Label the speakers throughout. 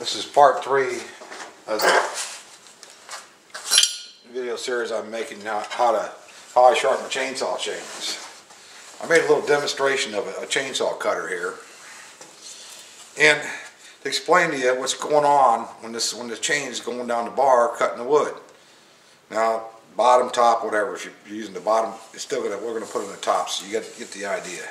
Speaker 1: This is part three of the video series I'm making now, how to, how I sharpen chainsaw chains. I made a little demonstration of a, a chainsaw cutter here. And to explain to you what's going on when this, when the chain is going down the bar cutting the wood. Now, bottom, top, whatever, if you're using the bottom, it's still gonna, we're gonna put it on the top, so you get, get the idea.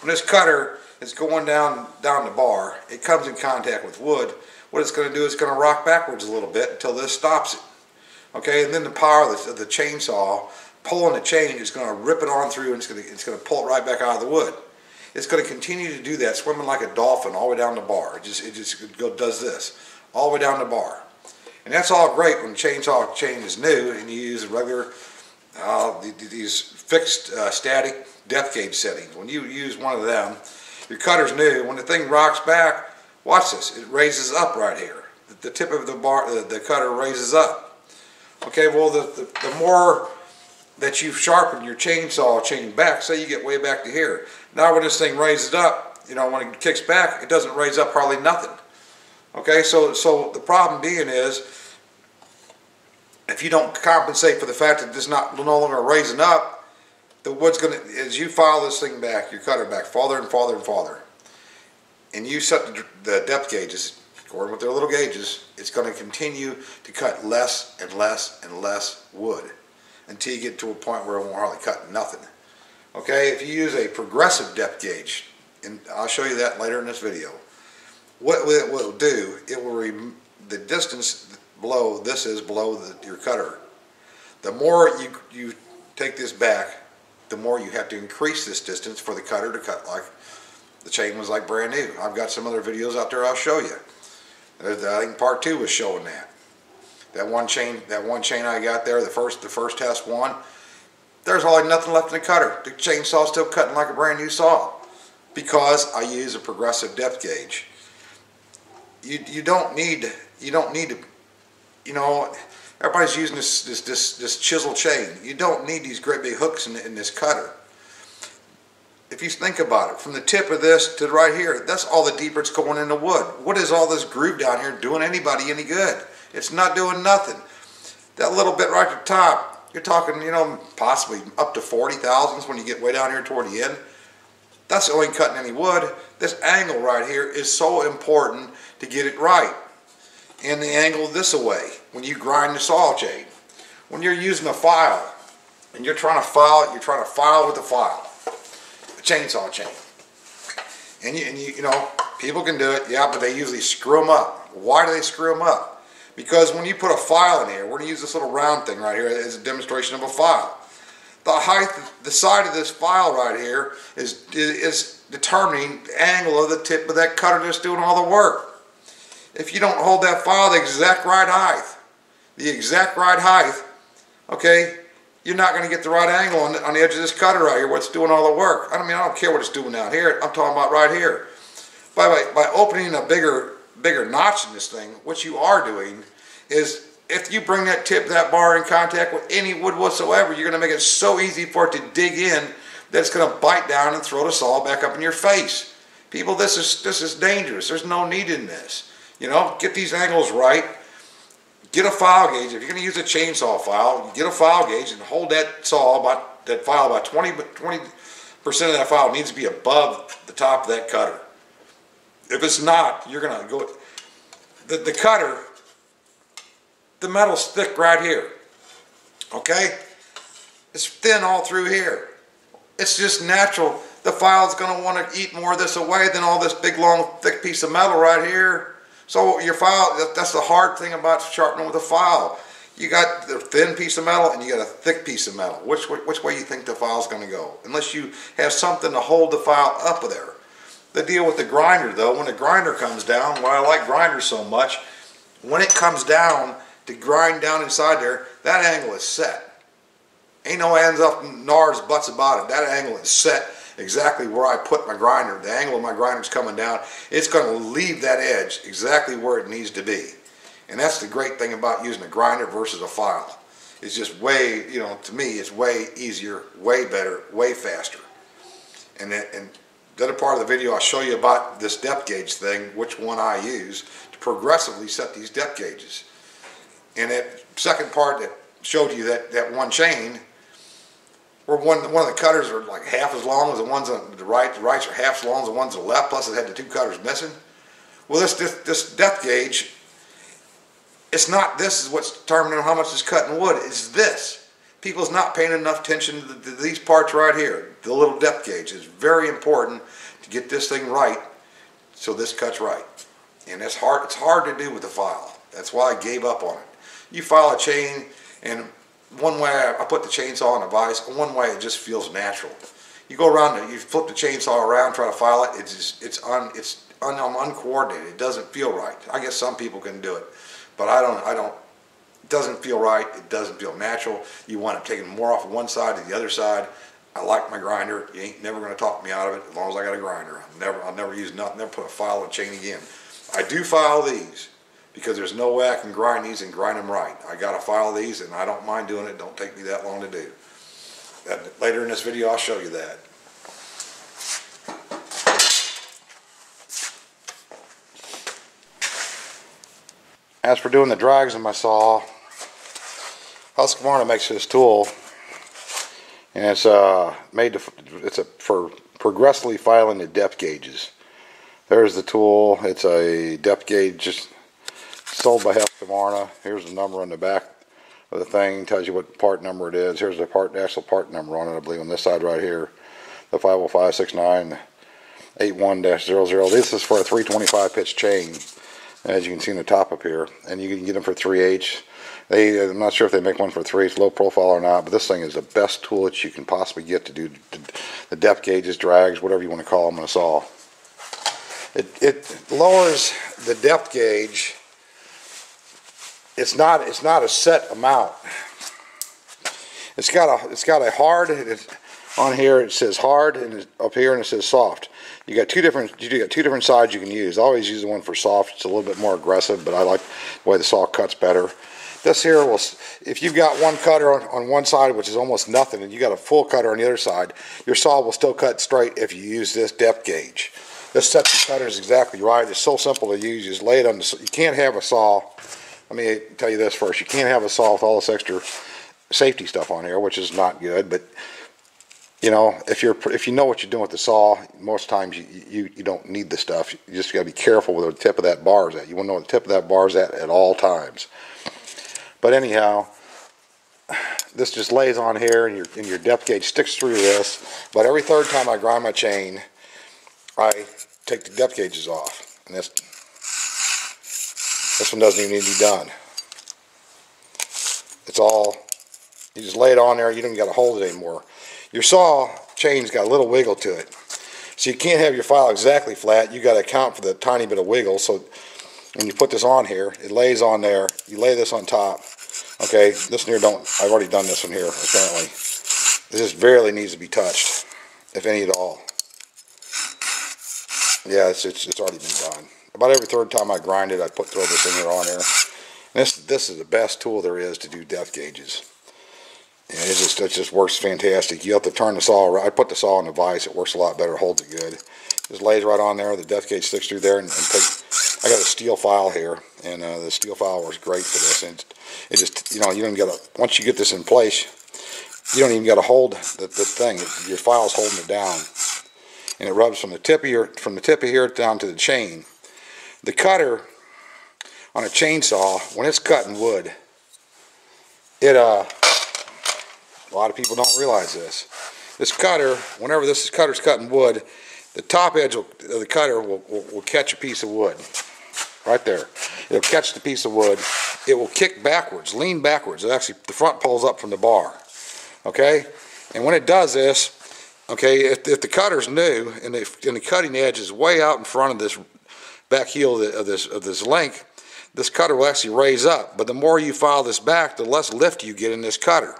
Speaker 1: When this cutter is going down, down the bar, it comes in contact with wood, what it's going to do is going to rock backwards a little bit until this stops it. Okay, and then the power of the, of the chainsaw pulling the chain is going to rip it on through and it's going to, it's going to pull it right back out of the wood. It's going to continue to do that, swimming like a dolphin all the way down the bar. It just, it just go, does this all the way down the bar. And that's all great when chainsaw chain is new and you use regular, uh, these fixed uh, static depth gauge settings. When you use one of them, your cutter's new. When the thing rocks back, Watch this, it raises up right here. The tip of the bar, the, the cutter raises up. Okay, well the, the, the more that you've sharpened your chainsaw chain back, say you get way back to here. Now when this thing raises up, you know, when it kicks back, it doesn't raise up hardly nothing. Okay, so, so the problem being is, if you don't compensate for the fact that it's not no longer raising up, the wood's going to, as you file this thing back, your cutter back, farther and farther and farther, and you set the, depth gauges according with their little gauges, it's going to continue to cut less and less and less wood until you get to a point where it won't hardly cut nothing. Okay, if you use a progressive depth gauge, and I'll show you that later in this video, what it will do, it will the distance below this is below the, your cutter. The more you, you take this back, the more you have to increase this distance for the cutter to cut like the chain was like brand new. I've got some other videos out there I'll show you. I think part two was showing that. That one chain, that one chain I got there, the first, the first test one, there's hardly nothing left in the cutter. The chainsaw's still cutting like a brand new saw because I use a progressive depth gauge. You, you don't need, you don't need to, you know, everybody's using this, this, this, this chisel chain. You don't need these great big hooks in, in this cutter if you think about it, from the tip of this to right here, that's all the deeper it's going in the wood. What is all this groove down here doing anybody any good? It's not doing nothing. That little bit right at the top, you're talking, you know, possibly up to 40 thousandths when you get way down here toward the end. That's only cutting any wood. This angle right here is so important to get it right. And the angle this away when you grind the saw chain. When you're using a file and you're trying to file, you're trying to file with the file a chainsaw chain. And you, and you, you know, people can do it, yeah, but they usually screw them up. Why do they screw them up? Because when you put a file in here, we're going to use this little round thing right here as a demonstration of a file. The height, the side of this file right here is, is determining the angle of the tip of that cutter that's doing all the work. If you don't hold that file the exact right height, the exact right height, okay, you're not going to get the right angle on the, on the edge of this cutter right here, what's doing all the work. I mean, I don't care what it's doing out here. I'm talking about right here. By, by, by opening a bigger, bigger notch in this thing, what you are doing is if you bring that tip, that bar in contact with any wood whatsoever, you're going to make it so easy for it to dig in that it's going to bite down and throw the saw back up in your face. People, this is, this is dangerous. There's no need in this. You know, get these angles right get a file gauge. If you're going to use a chainsaw file, get a file gauge and hold that saw about that file about 20 20 percent of that file needs to be above the top of that cutter. If it's not, you're going to go. The, the cutter, the metal's thick right here. Okay, it's thin all through here. It's just natural. The file's going to want to eat more of this away than all this big long thick piece of metal right here. So your file, that's the hard thing about sharpening with a file. You got the thin piece of metal and you got a thick piece of metal. Which, which way you think the file's going to go? Unless you have something to hold the file up there. The deal with the grinder though, when the grinder comes down, why I like grinders so much, when it comes down to grind down inside there, that angle is set. Ain't no ends up NARS butts about it. That angle is set exactly where I put my grinder, the angle of my grinder is coming down, it's going to leave that edge exactly where it needs to be. And that's the great thing about using a grinder versus a file. It's just way, you know, to me, it's way easier, way better, way faster. And, it, and the other part of the video, I'll show you about this depth gauge thing, which one I use to progressively set these depth gauges. And that second part that showed you that, that one chain, where one, one of the cutters are like half as long as the ones on the right, the rights are half as long as the ones on the left, plus it had the two cutters missing. Well, this, this, this depth gauge, it's not this is what's determining how much is cutting wood, it's this. People's not paying enough attention to, the, to these parts right here. The little depth gauge is very important to get this thing right so this cuts right. And it's hard, it's hard to do with the file. That's why I gave up on it. You file a chain and one way I put the chainsaw in a vise, one way it just feels natural. You go around, you flip the chainsaw around, try to file it, it's just, it's un, it's un, uncoordinated. It doesn't feel right. I guess some people can do it, but I don't, I don't, it doesn't feel right. It doesn't feel natural. You want it taken more off one side to the other side. I like my grinder. You ain't never going to talk me out of it as long as I got a grinder. I'll never, I'll never use nothing, never put a file on a chain again. I do file these because there's no way I can grind these and grind them right. I got to file these and I don't mind doing it. Don't take me that long to do. That, later in this video I'll show you that. As for doing the drags in my saw, Husqvarna makes this tool and it's uh, made to, it's a, for progressively filing the depth gauges. There's the tool. It's a depth gauge sold by Husqvarna. Here's the number on the back of the thing. Tells you what part number it is. Here's the part, actual part number on it, I believe, on this side right here. The 50569 81-00. This is for a 325 pitch chain, as you can see in the top up here. And you can get them for 3H. They, I'm not sure if they make one for 3 H low profile or not, but this thing is the best tool that you can possibly get to do the depth gauges, drags, whatever you want to call them on a saw. It, it lowers the depth gauge it's not it's not a set amount. It's got a it's got a hard on here it says hard and up here and it says soft. You got two different you got two different sides you can use. I always use the one for soft. It's a little bit more aggressive, but I like the way the saw cuts better. This here will if you've got one cutter on, on one side which is almost nothing and you got a full cutter on the other side, your saw will still cut straight if you use this depth gauge. This sets the cutters exactly right. It's so simple to use. You just lay it on the you can't have a saw let me tell you this first. You can't have a saw with all this extra safety stuff on here, which is not good. But you know, if you're if you know what you're doing with the saw, most times you you, you don't need the stuff. You just got to be careful where the tip of that bar is at. You want to know what the tip of that bar is at at all times. But anyhow, this just lays on here, and your and your depth gauge sticks through this. But every third time I grind my chain, I take the depth gauges off, and this this one doesn't even need to be done. It's all, you just lay it on there, you don't got to hold it anymore. Your saw chain's got a little wiggle to it. So you can't have your file exactly flat, you got to account for the tiny bit of wiggle. So when you put this on here, it lays on there, you lay this on top. Okay, this one here don't, I've already done this one here apparently. This just barely needs to be touched, if any at all. Yeah, it's, it's, it's already been done about every third time I grind it, I put throw this in here on there. this this is the best tool there is to do depth gauges. And it just it just works fantastic. You have to turn the saw. Around. I put the saw in the vise. It works a lot better. Holds it good. Just lays right on there. The depth gauge sticks through there. And, and take, I got a steel file here, and uh, the steel file works great for this. And it just you know you don't got to once you get this in place, you don't even got to hold the, the thing. Your file's holding it down, and it rubs from the tip of your from the tip of here down to the chain the cutter on a chainsaw, when it's cutting wood, it, uh, a lot of people don't realize this. This cutter, whenever this cutter's cutting wood, the top edge of the cutter will, will, will catch a piece of wood. Right there. It'll catch the piece of wood. It will kick backwards, lean backwards. It actually, the front pulls up from the bar. Okay? And when it does this, okay, if, if the cutter's new and if, and the cutting edge is way out in front of this back heel of this, of this link, this cutter will actually raise up. But the more you file this back, the less lift you get in this cutter.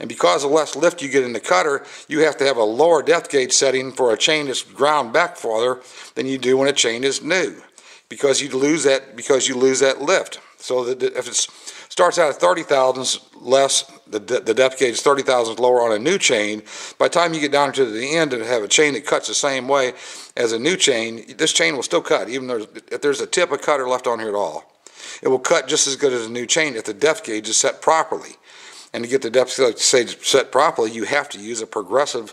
Speaker 1: And because the less lift you get in the cutter, you have to have a lower depth gauge setting for a chain that's ground back farther than you do when a chain is new. Because you lose that because you lose that lift. So that if it starts out at 30 thousandths less the, the depth gauge is 30 thousandths lower on a new chain. By the time you get down to the end and have a chain that cuts the same way as a new chain, this chain will still cut, even though if there's a tip of cutter left on here at all. It will cut just as good as a new chain if the depth gauge is set properly. And to get the depth gauge set properly, you have to use a progressive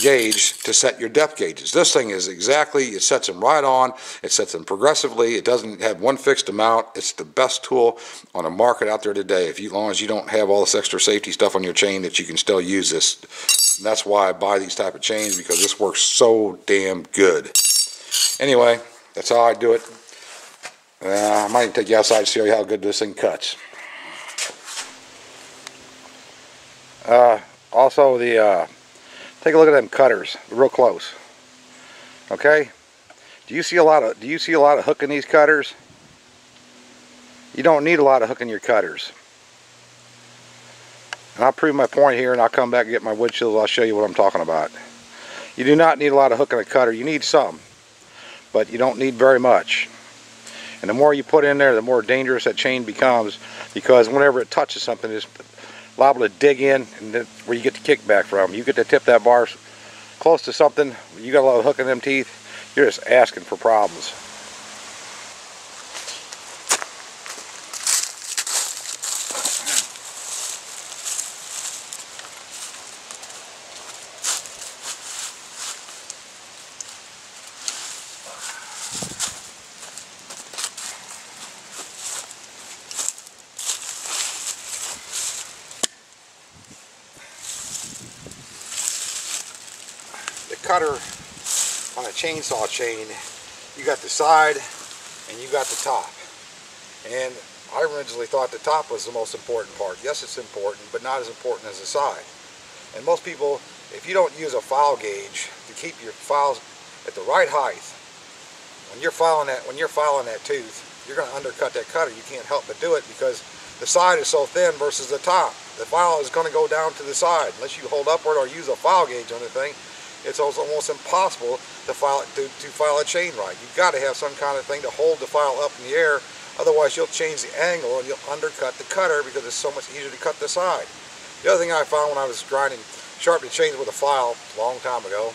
Speaker 1: gauge to set your depth gauges. This thing is exactly, it sets them right on, it sets them progressively, it doesn't have one fixed amount. It's the best tool on the market out there today. If you, as long as you don't have all this extra safety stuff on your chain that you can still use this. And that's why I buy these type of chains because this works so damn good. Anyway, that's how I do it. Uh, I might take you outside to show you how good this thing cuts. Uh, also the uh, Take a look at them cutters, real close. Okay? Do you see a lot of do you see a lot of hook in these cutters? You don't need a lot of hook in your cutters. And I'll prove my point here and I'll come back and get my wood chisel. I'll show you what I'm talking about. You do not need a lot of hook in a cutter. You need some. But you don't need very much. And the more you put in there, the more dangerous that chain becomes because whenever it touches something, it's liable to dig in and where you get the kickback from. You get to tip that bar close to something, you got a lot of hook in them teeth, you're just asking for problems. Cutter on a chainsaw chain, you got the side and you got the top. And I originally thought the top was the most important part. Yes, it's important, but not as important as the side. And most people, if you don't use a file gauge to keep your files at the right height, when you're filing that, when you're filing that tooth, you're going to undercut that cutter. You can't help but do it because the side is so thin versus the top. The file is going to go down to the side unless you hold upward or use a file gauge on the thing it's almost impossible to file to, to file a chain right. You've got to have some kind of thing to hold the file up in the air. Otherwise, you'll change the angle and you'll undercut the cutter because it's so much easier to cut the side. The other thing I found when I was grinding, sharpening chains with a file a long time ago,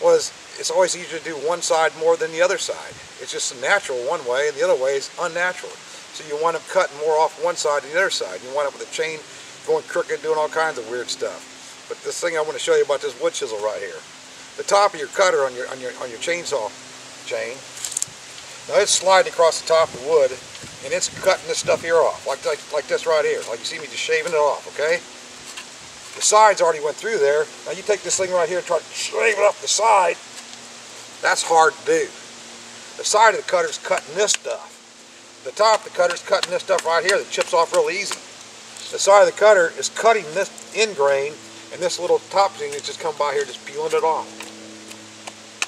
Speaker 1: was it's always easier to do one side more than the other side. It's just natural one way and the other way is unnatural. So you wind up cutting more off one side than the other side. You wind up with a chain going crooked, doing all kinds of weird stuff. But this thing I want to show you about this wood chisel right here the top of your cutter on your on your on your chainsaw chain. Now it's sliding across the top of the wood and it's cutting this stuff here off, like, like, like this right here. Like you see me just shaving it off, okay? The sides already went through there. Now you take this thing right here and try to shave it off the side. That's hard to do. The side of the cutter's cutting this stuff. The top of the cutter's cutting this stuff right here that chips off real easy. The side of the cutter is cutting this end grain and this little top thing is just come by here just peeling it off.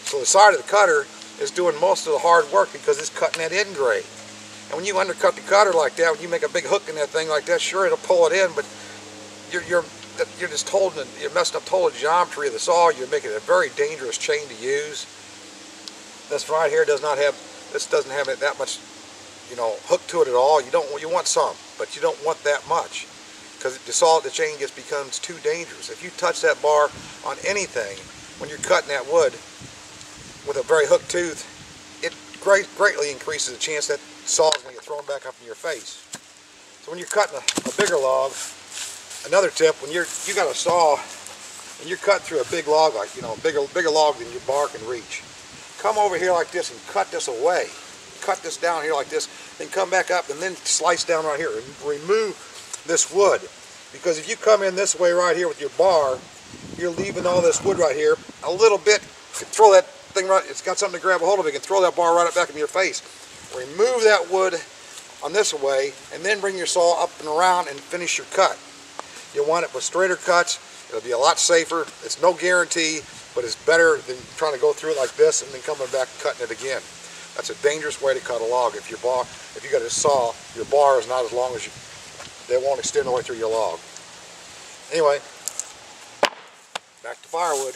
Speaker 1: So the side of the cutter is doing most of the hard work because it's cutting that end grain. And when you undercut the cutter like that, when you make a big hook in that thing like that, sure it'll pull it in, but you're you're you're just holding you're messing up total geometry of the saw. You're making it a very dangerous chain to use. This right here does not have this doesn't have that much, you know, hook to it at all. You don't you want some, but you don't want that much because the saw the chain just becomes too dangerous. If you touch that bar on anything when you're cutting that wood, with a very hooked tooth, it great, greatly increases the chance that saw is going to get thrown back up in your face. So when you're cutting a, a bigger log, another tip, when you're you got a saw and you're cutting through a big log, like you know, a bigger bigger log than your bar can reach, come over here like this and cut this away. Cut this down here like this, then come back up and then slice down right here and remove this wood. Because if you come in this way right here with your bar, you're leaving all this wood right here a little bit, throw that thing right, it's got something to grab a hold of. You can throw that bar right up back in your face. Remove that wood on this way, and then bring your saw up and around and finish your cut. You'll want it with straighter cuts. It'll be a lot safer. It's no guarantee, but it's better than trying to go through it like this and then coming back and cutting it again. That's a dangerous way to cut a log. If your bar, if you got a saw, your bar is not as long as you, they won't extend all the way through your log. Anyway, back to firewood.